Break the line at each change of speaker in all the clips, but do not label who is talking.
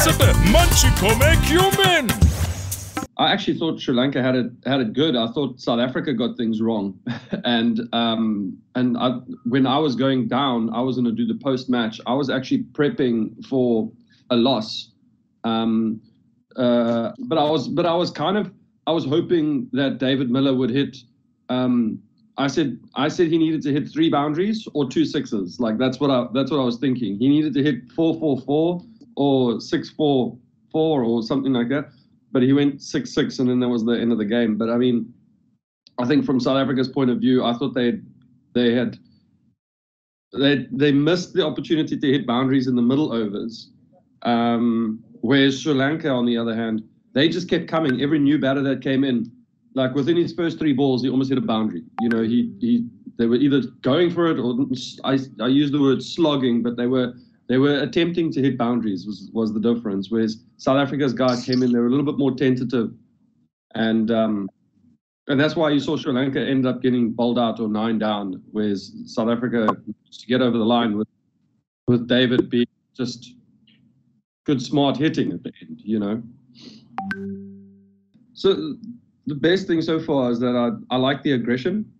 Manchikome Cumin.
I actually thought Sri Lanka had it had it good. I thought South Africa got things wrong, and um, and I, when I was going down, I was going to do the post match. I was actually prepping for a loss, um, uh, but I was but I was kind of I was hoping that David Miller would hit. Um, I said I said he needed to hit three boundaries or two sixes. Like that's what I that's what I was thinking. He needed to hit four four four or six four four or something like that but he went six six, and then that was the end of the game. But I mean, I think from South Africa's point of view, I thought they they had they they missed the opportunity to hit boundaries in the middle overs. Um, whereas Sri Lanka, on the other hand, they just kept coming. Every new batter that came in, like within his first three balls, he almost hit a boundary. You know, he he they were either going for it or I I use the word slogging, but they were they were attempting to hit boundaries was was the difference. Whereas South Africa's guys came in, they were a little bit more tentative, and um, and that's why you saw Sri Lanka end up getting bowled out or nine down. Whereas South Africa to get over the line with with David being just good smart hitting at the end, you know. So the best thing so far is that I, I like the aggression.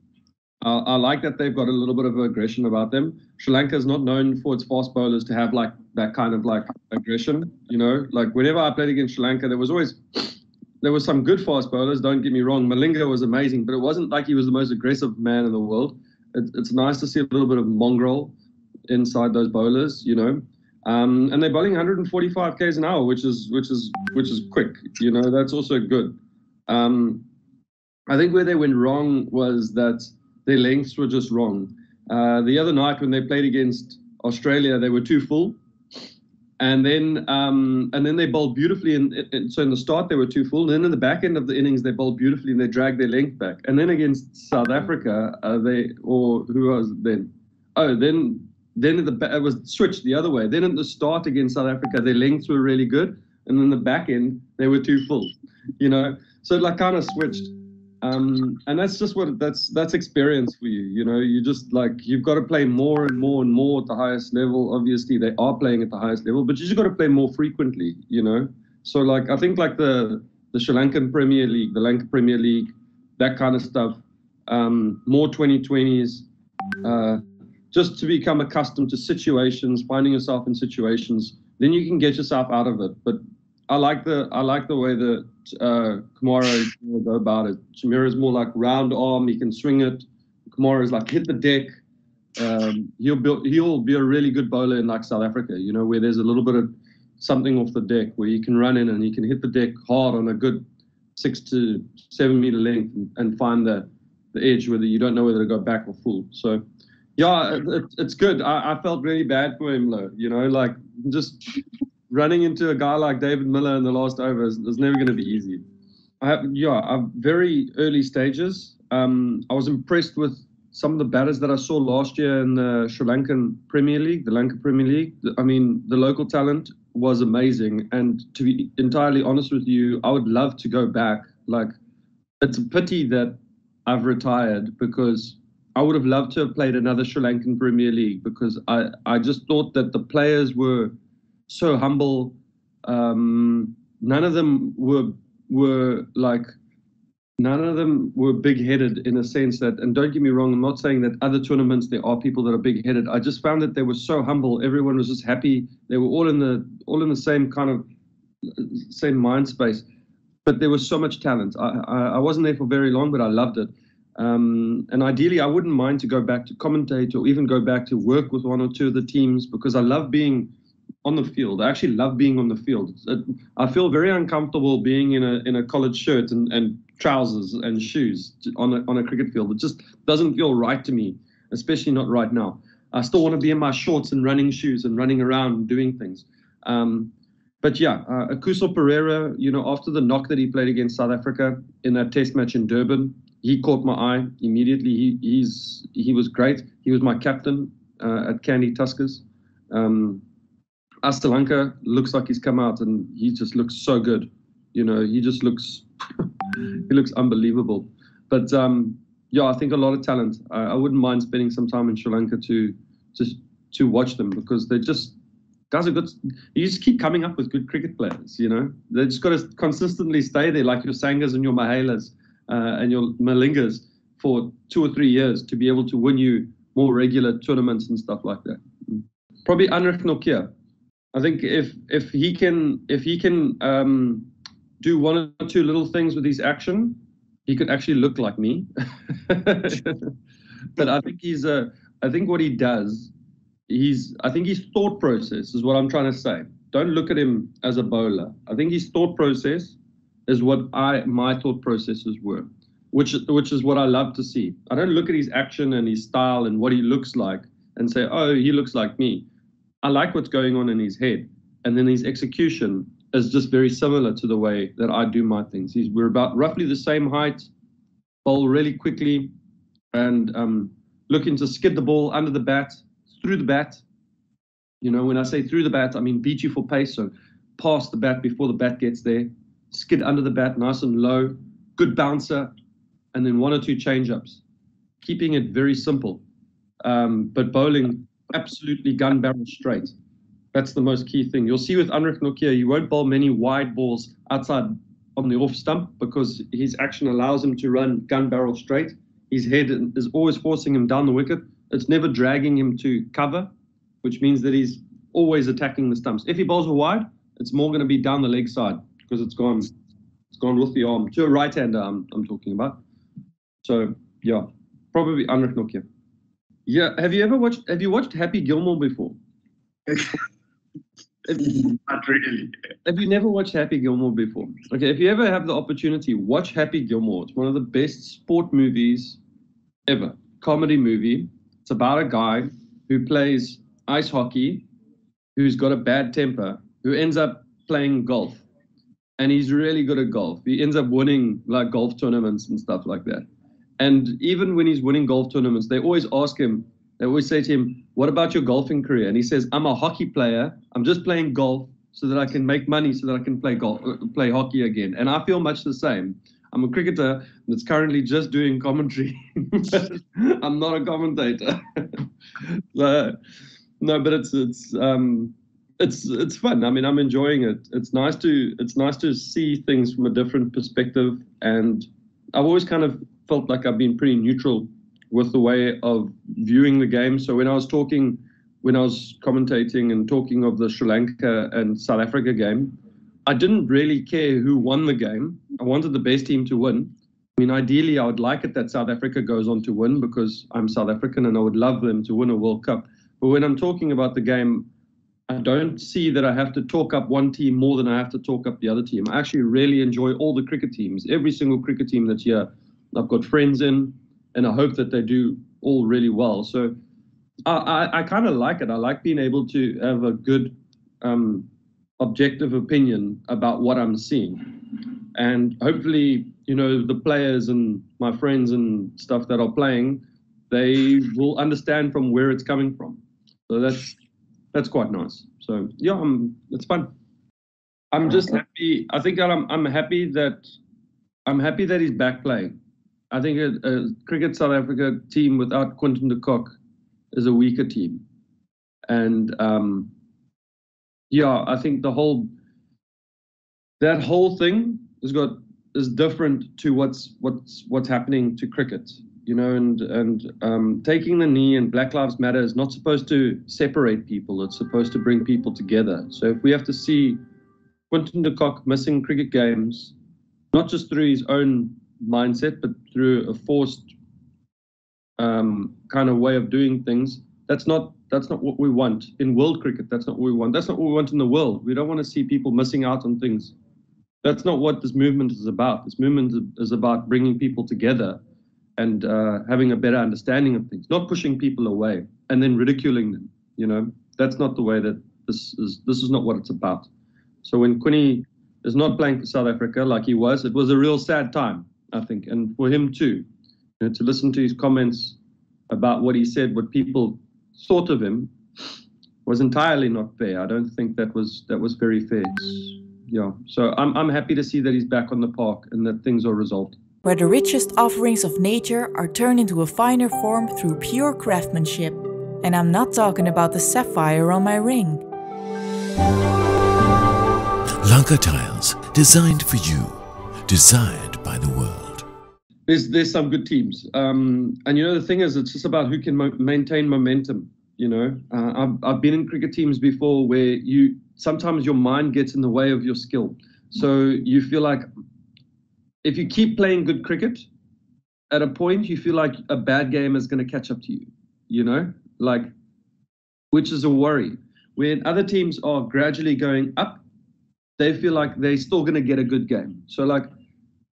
I like that they've got a little bit of aggression about them. Sri Lanka is not known for its fast bowlers to have like that kind of like aggression. You know, like whenever I played against Sri Lanka, there was always there was some good fast bowlers. Don't get me wrong, Malinga was amazing, but it wasn't like he was the most aggressive man in the world. It, it's nice to see a little bit of mongrel inside those bowlers. You know, um, and they're bowling 145 k's an hour, which is which is which is quick. You know, that's also good. Um, I think where they went wrong was that their lengths were just wrong. Uh, the other night when they played against Australia, they were too full, and then um, and then they bowled beautifully. And, so in the start they were too full. And then in the back end of the innings they bowled beautifully and they dragged their length back. And then against South Africa, uh, they or who was then? Oh, then then the it was switched the other way. Then at the start against South Africa, their lengths were really good, and then the back end they were too full. You know, so like kind of switched um, and that's just what that's that's experience for you you know you just like you've got to play more and more and more at the highest level. Obviously they are playing at the highest level but you just got to play more frequently you know? So like i think like the the sri lankan premier league the lanka premier league that kind of stuff um, more 2020s uh, just to become accustomed to situations finding yourself in situations then you can get yourself out of it. But I like the I like the way that uh, Kumara go about it. Chameera is more like round arm. He can swing it. Kumara is like hit the deck. Um, he'll be he'll be a really good bowler in like South Africa. You know where there's a little bit of something off the deck where you can run in and you can hit the deck hard on a good six to seven meter length and, and find the the edge whether you don't know whether to go back or full. So yeah, it, it's good. I, I felt really bad for him though. You know, like just running into a guy like David Miller in the last over is, is never going to be easy. I have, yeah, I've very early stages. Um, I was impressed with some of the batters that I saw last year in the Sri Lankan Premier League, the Lanka Premier League. I mean, the local talent was amazing. And to be entirely honest with you, I would love to go back. Like, it's a pity that I've retired because I would have loved to have played another Sri Lankan Premier League because I, I just thought that the players were so humble. Um, none of them were were like none of them were big headed in a sense that and don't get me wrong i'm not saying that other tournaments there are people that are big headed i just found that they were so humble everyone was just happy. They were all in the all in the same kind of same mind space. But there was so much talent. I i, I wasn't there for very long but i loved it. Um, and ideally i wouldn't mind to go back to commentate or even go back to work with one or two of the teams because i love being on the field. I actually love being on the field. I feel very uncomfortable being in a in a collared shirt and, and trousers and shoes on a, on a cricket field. It just doesn't feel right to me, especially not right now. I still want to be in my shorts and running shoes and running around and doing things. Um, but yeah, uh, Perera, you know, after the knock that he played against South Africa in that test match in Durban, he caught my eye immediately. He he's he was great. He was my captain uh, at Kandy Tuskers. Um, Asalanka looks like he's come out and he just looks so good. You know, he just looks he looks unbelievable. But um, yeah, I think a lot of talent. I, I, wouldn't mind spending some time in Sri Lanka to just to watch them because they're just guys are good. You just keep coming up with good cricket players. You know, they just got to consistently stay there, like your Sangas and your Mahelas uh, and your Malingas for two or three years to be able to win you more regular tournaments and stuff like that. Probably Anrich Nortje. I think if if he can if he can um, do one or two little things with his action, he could actually look like me. but I think he's a. I think what he does, he's. I think his thought process is what I'm trying to say. Don't look at him as a bowler. I think his thought process is what I my thought processes were which which is what I love to see. I don't look at his action and his style and what he looks like and say, "Oh, he looks like me." I like what's going on in his head, and then his execution is just very similar to the way that I do my things. He's, we're about roughly the same height, bowl really quickly, and um, looking to skid the ball under the bat, through the bat. You know, when I say through the bat, I mean beat you for pace, so past the bat before the bat gets there, skid under the bat, nice and low, good bouncer, and then one or two change ups, keeping it very simple. Um, but bowling absolutely gun barrel straight. That's the most key thing. You'll see with Anrich Nortje, you won't bowl many wide balls outside on the off stump because his action allows him to run gun barrel straight. His head is always forcing him down the wicket. It's never dragging him to cover, which means that he's always attacking the stumps. If he bowls a wide, it's more going to be down the leg side because it's gone, it's gone with the arm to a right-hander. I'm, I'm talking about. So yeah, probably Anrich Nortje. Yeah, have you ever watched? Have you watched Happy Gilmore before?
Not really.
Have you never watched Happy Gilmore before? Okay, if you ever have the opportunity, watch Happy Gilmore. It's one of the best sport movies ever. Comedy movie. It's about a guy who plays ice hockey, who's got a bad temper, who ends up playing golf. And he's really good at golf. He ends up winning like golf tournaments and stuff like that. And even when he's winning golf tournaments, they always ask him, they always say to him, What about your golfing career? And he says, I'm a hockey player. I'm just playing golf so that I can make money so that I can play golf, play hockey again. And I feel much the same. I'm a cricketer that's currently just doing commentary. I'm not a commentator. so, no, but it's it's um, it's it's fun. I mean, I'm enjoying it. It's nice to it's nice to see things from a different perspective, and I've always kind of felt like I've been pretty neutral with the way of viewing the game. So when I was talking, when I was commentating and talking of the Sri Lanka and South Africa game, I didn't really care who won the game. I wanted the best team to win. I mean, ideally, I would like it that South Africa goes on to win because I'm South African and I would love them to win a World Cup. But when I'm talking about the game, I don't see that I have to talk up one team more than I have to talk up the other team. I actually really enjoy all the cricket teams, every single cricket team that's here. I've got friends in, and I hope that they do all really well. So I, I, I kind of like it. I like being able to have a good, um, objective opinion about what I'm seeing. And hopefully, you know, the players and my friends and stuff that are playing, they will understand from where it's coming from. So that's that's quite nice. So yeah, I'm, it's fun. I'm just happy. I think I'm I'm happy that I'm happy that he's back playing. I think a, a cricket South Africa team without Quinton de Kock is a weaker team, and um, yeah, I think the whole that whole thing has got is different to what's what's what's happening to cricket, you know, and and um, taking the knee and Black Lives Matter is not supposed to separate people; it's supposed to bring people together. So if we have to see Quinton de Kock missing cricket games, not just through his own mindset, but through a forced um, kind of way of doing things. That's not that's not what we want in world cricket. That's not what we want. That's not what we want in the world. We don't want to see people missing out on things. That's not what this movement is about. This movement is about bringing people together and uh, having a better understanding of things, not pushing people away and then ridiculing them. You know, that's not the way that this is. This is not what it's about. So when Quinny is not playing for South Africa like he was, it was a real sad time. I think, and for him too, you know, to listen to his comments about what he said, what people thought of him, was entirely not fair. I don't think that was that was very fair. Yeah, so I'm I'm happy to see that he's back on the park and that things are resolved.
Where the richest offerings of nature are turned into a finer form through pure craftsmanship. And I'm not talking about the sapphire on my ring.
Lanka Tiles, designed for you, desired by the world.
There's there's some good teams, um, and you know the thing is, it's just about who can mo- maintain momentum. You know, uh, I've I've been in cricket teams before where you sometimes your mind gets in the way of your skill, so you feel like if you keep playing good cricket, at a point you feel like a bad game is going to catch up to you. You know, like which is a worry. When other teams are gradually going up, they feel like they're still going to get a good game. So, like,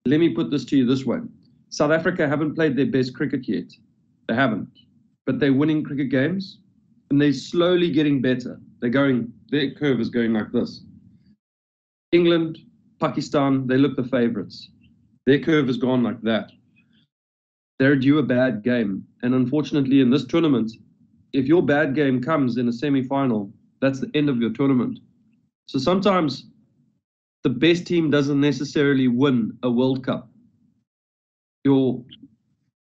let me put this to you this way South Africa haven't played their best cricket yet. They haven't. But they're winning cricket games and they're slowly getting better. They're going, their curve is going like this. England, Pakistan, they look the favorites. Their curve has gone like that. They're due a bad game. And unfortunately, in this tournament, if your bad game comes in a semi final, that's the end of your tournament. So sometimes the best team doesn't necessarily win a World Cup. Your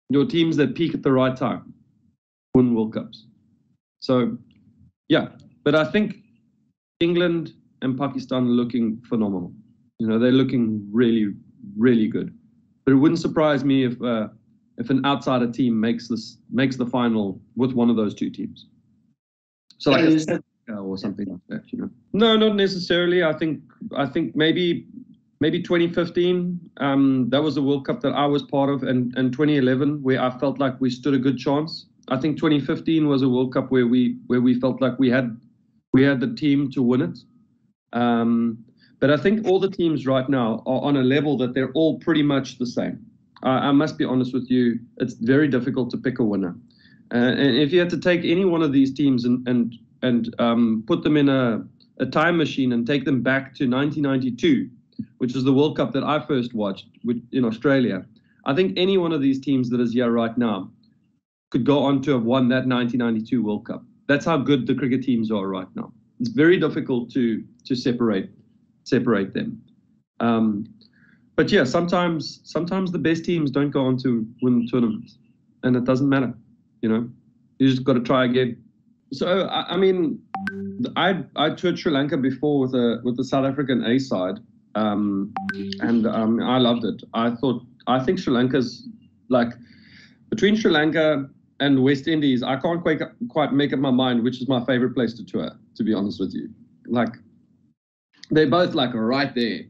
your teams that peak at the right time win World Cups. So yeah, but I think England and Pakistan are looking phenomenal. You know, they're looking really, really good. But it wouldn't surprise me if uh, if an outsider team makes this makes the final with one of those two teams. So like or something like that, you know. No, not necessarily. I think I think maybe maybe 2015. Um, that was the World Cup that I was part of, and and 2011 where I felt like we stood a good chance. I think 2015 was a World Cup where we where we felt like we had we had the team to win it. Um, but I think all the teams right now are on a level that they're all pretty much the same. I, I must be honest with you, it's very difficult to pick a winner. Uh, and if you had to take any one of these teams and and and um, put them in a, a time machine and take them back to 1992, which is the World Cup that I first watched in Australia, I think any one of these teams that is here right now could go on to have won that 1992 World Cup. That's how good the cricket teams are right now. It's very difficult to to separate separate them. Um, but yeah, sometimes sometimes the best teams don't go on to win tournaments, and it doesn't matter. You know, you just got to try again. So I, I, mean, I I toured Sri Lanka before with a with the South African A side, um, and um, I loved it. I thought I think Sri Lanka's like between Sri Lanka and West Indies. I can't quite quite make up my mind which is my favorite place to tour. To be honest with you, like they're both like right there.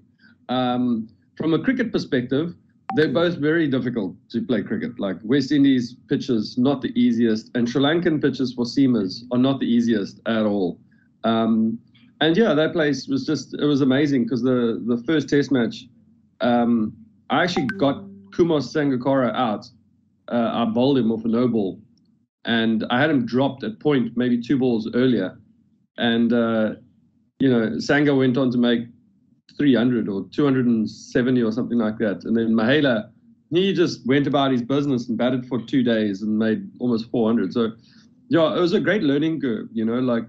Um, from a cricket perspective, they're both very difficult to play cricket. Like West Indies pitches, not the easiest, and Sri Lankan pitches for seamers are not the easiest at all. Um, and yeah, that place was just it was amazing because the the first Test match, um, I actually got Kumar Sangakkara out. Uh, I bowled him off a no ball, and I had him dropped at point maybe two balls earlier, and uh, you know Sanga went on to make 300 or 270 or something like that. And then Mahela, he just went about his business and batted for two days and made almost 400. So, yeah, it was a great learning curve. You know, like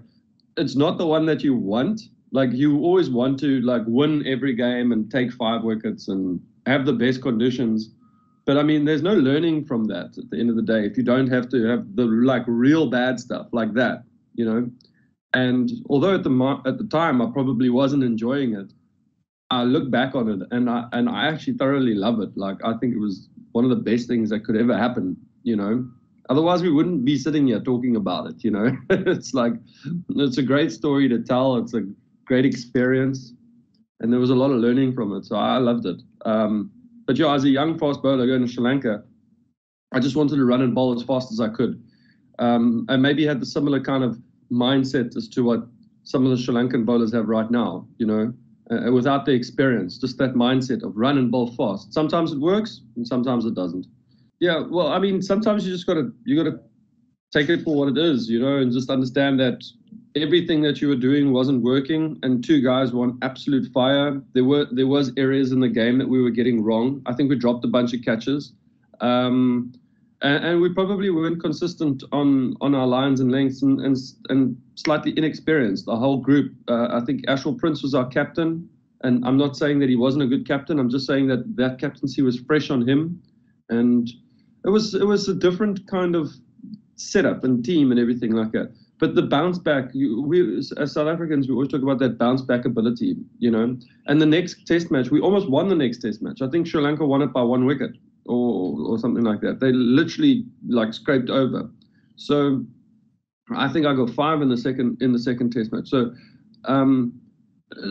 it's not the one that you want. Like you always want to like win every game and take five wickets and have the best conditions. But I mean, there's no learning from that at the end of the day if you don't have to have the like real bad stuff like that, you know. And although at the at the time I probably wasn't enjoying it, I look back on it and I and I actually thoroughly love it. Like I think it was one of the best things that could ever happen. You know, otherwise we wouldn't be sitting here talking about it. You know, it's like it's a great story to tell. It's a great experience, and there was a lot of learning from it. So I loved it. Um, but yeah, as a young fast bowler going to Sri Lanka, I just wanted to run and bowl as fast as I could, um, and maybe had the similar kind of mindset as to what some of the Sri Lankan bowlers have right now. You know uh, without the experience, just that mindset of run and bowl fast. Sometimes it works, and sometimes it doesn't. Yeah, well, I mean, sometimes you just gotta you gotta take it for what it is, you know, and just understand that everything that you were doing wasn't working, and two guys were on absolute fire. There were there was areas in the game that we were getting wrong. I think we dropped a bunch of catches. Um, and, and, we probably weren't consistent on on our lines and lengths and and, and slightly inexperienced. The whole group. Uh, I think Ashwell Prince was our captain, and I'm not saying that he wasn't a good captain. I'm just saying that that captaincy was fresh on him, and it was it was a different kind of setup and team and everything like that. but the bounce back, you, we as South Africans, we always talk about that bounce back ability, you know. And the next Test match, we almost won the next Test match. I think Sri Lanka won it by one wicket or or something like that. They literally like scraped over. So I think I got five in the second in the second Test match. So. Um,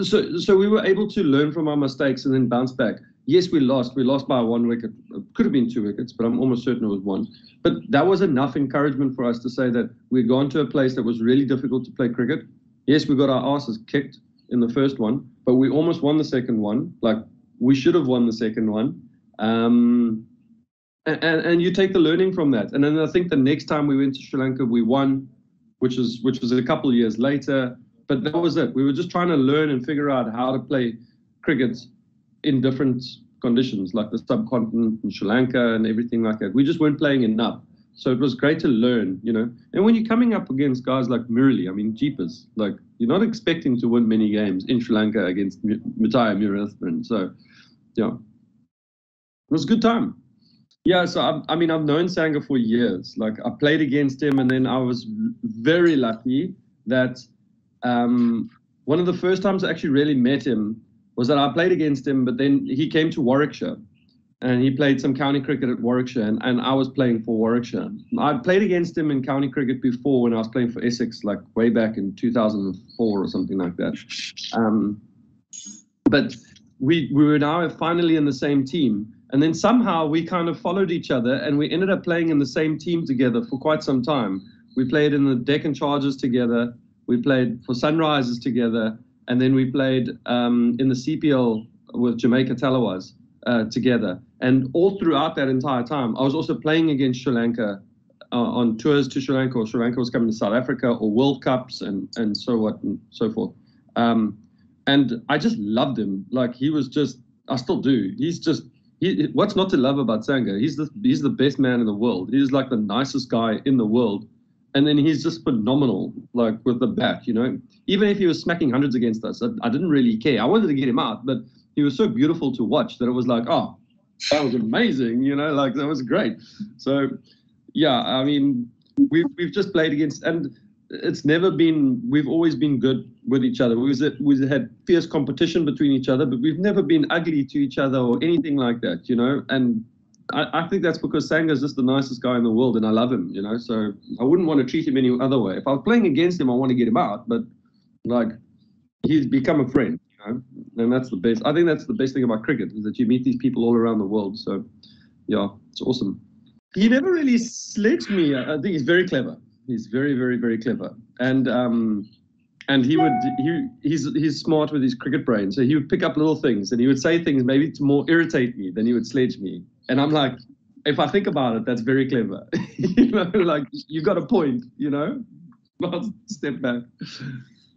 so, so we were able to learn from our mistakes and then bounce back. Yes, we lost. We lost by one wicket. It could have been two wickets, but I'm almost certain it was one. But that was enough encouragement for us to say that we'd gone to a place that was really difficult to play cricket. Yes, we got our asses kicked in the first one, but we almost won the second one. Like we should have won the second one. Um, and, and you take the learning from that. And then I think the next time we went to Sri Lanka, we won, which was which was a couple of years later. But that was it. We were just trying to learn and figure out how to play cricket in different conditions, like the subcontinent and Sri Lanka and everything like that. We just weren't playing enough. So it was great to learn, you know. And when you're coming up against guys like Murali, I mean, jeepers, like you're not expecting to win many games in Sri Lanka against Muttiah Muralitharan. So, yeah, it was a good time. Yeah, so I, I mean, I've known Sanga for years. Like I played against him, and then I was very lucky that um, one of the first times I actually really met him was that I played against him, but then he came to Warwickshire and he played some county cricket at Warwickshire, and, and I was playing for Warwickshire. I'd played against him in county cricket before when I was playing for Essex, like way back in 2004 or something like that. Um, but we we were now finally in the same team, and then somehow we kind of followed each other, and we ended up playing in the same team together for quite some time. We played in the Deccan Chargers together. We played for Sunrisers together and then we played um, in the CPL with Jamaica Tallawahs uh, together. And all throughout that entire time, I was also playing against Sri Lanka uh, on tours to Sri Lanka, or Sri Lanka was coming to South Africa, or World Cups, and and so what and so forth. Um, and I just loved him. Like he was just, I still do. He's just. He, what's not to love about Sanga? He's the he's the best man in the world. He's like the nicest guy in the world and then he's just phenomenal, like with the bat, you know. Even if he was smacking hundreds against us, I, I, didn't really care. I wanted to get him out, but he was so beautiful to watch that it was like, oh, that was amazing, you know, like that was great. So, yeah, I mean, we've we've just played against, and it's never been. We've always been good with each other. We we had fierce competition between each other, but we've never been ugly to each other or anything like that, you know. And I, I, think that's because Sanga's just the nicest guy in the world, and I love him. You know, so I wouldn't want to treat him any other way. If I was playing against him, I want to get him out. But like, he's become a friend. You know, and that's the best. I think that's the best thing about cricket is that you meet these people all around the world. So, yeah, it's awesome. He never really sledged me. I think he's very clever. He's very, very, very clever. And um, and he would he he's he's smart with his cricket brain so he would pick up little things and he would say things maybe to more irritate me than he would sledge me and I'm like, if I think about it, that's very clever. you know, like you got a point, you know? I'll step back.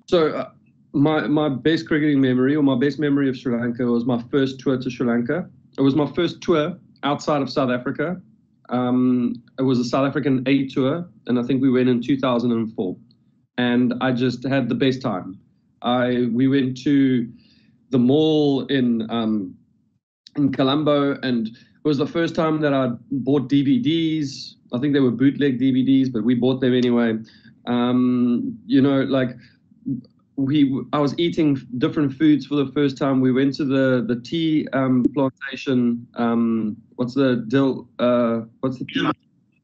So uh, my my best cricketing memory or my best memory of Sri Lanka was my first tour to Sri Lanka. It was my first tour outside of South Africa. Um, it was a South African A tour, and I think we went in 2004. And I just had the best time. I we went to the mall in um, in Colombo, and it was the first time that I bought DVDs. I think they were bootleg DVDs, but we bought them anyway. Um, you know, like we, I was eating different foods for the first time. We went to the the tea um, plantation. Um, what's the Dil? Uh, what's the tea?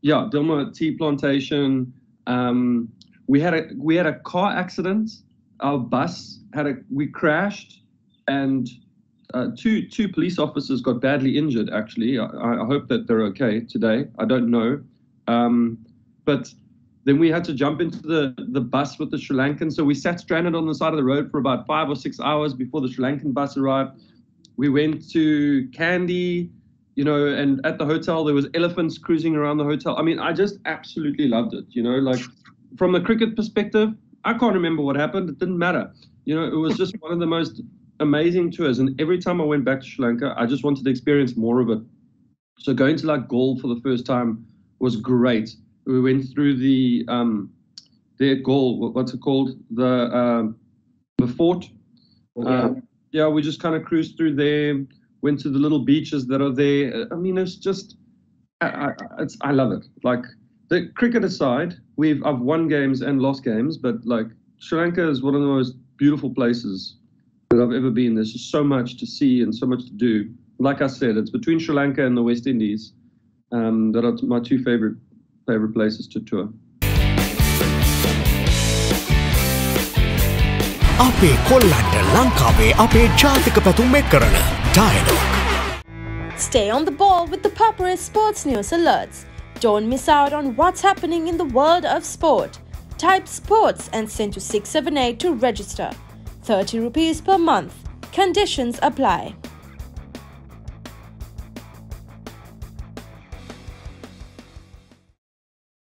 Yeah, Dilmah tea plantation. Um, we had a we had a car accident. Our bus had a we crashed, and uh, two two police officers got badly injured. Actually, I, I, hope that they're okay today. I don't know, um, but then we had to jump into the the bus with the Sri Lankan. So we sat stranded on the side of the road for about five or six hours before the Sri Lankan bus arrived. We went to Kandy, you know, and at the hotel there was elephants cruising around the hotel. I mean, I just absolutely loved it. You know, like from the cricket perspective, I can't remember what happened. It didn't matter. You know, it was just one of the most amazing tours. And every time I went back to Sri Lanka, I just wanted to experience more of it. So going to like Galle for the first time was great. We went through the um, the Galle, what's it called? The uh, the fort. Oh, yeah. Uh, yeah, we just kind of cruised through there. Went to the little beaches that are there. I mean, it's just, I, I, it's, I love it. Like the cricket aside, we've I've won games and lost games, but like Sri Lanka is one of the most beautiful places that I've ever been. There's just so much to see and so much to do. Like I said, it's between Sri Lanka and the West Indies um, that are my two favorite favorite places to tour.
Stay on the ball with the Papare Sports News Alerts. Don't miss out on what's happening in the world of sport. Type sports and send to 678 to register. 30 rupees per month. Conditions apply.